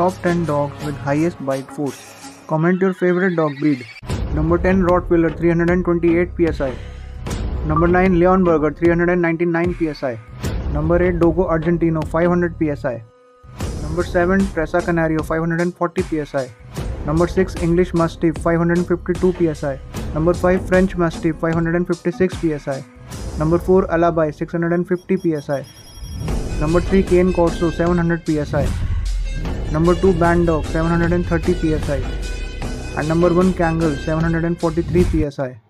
Top ten dogs with highest bite force comment your favourite dog breed number 10 Rott P S I number 9 Leonberger S I number eight Dogo Argentino five hundred P S I number 7 Presa Canario S I number six English mastiff S I number five French mastiff five hundred and fifty six P S I number four Alabai six hundred and fifty P S I number three Cane Corso seven hundred P S I Number 2 Band Dog 730 psi. And number 1 Kangal 743 psi.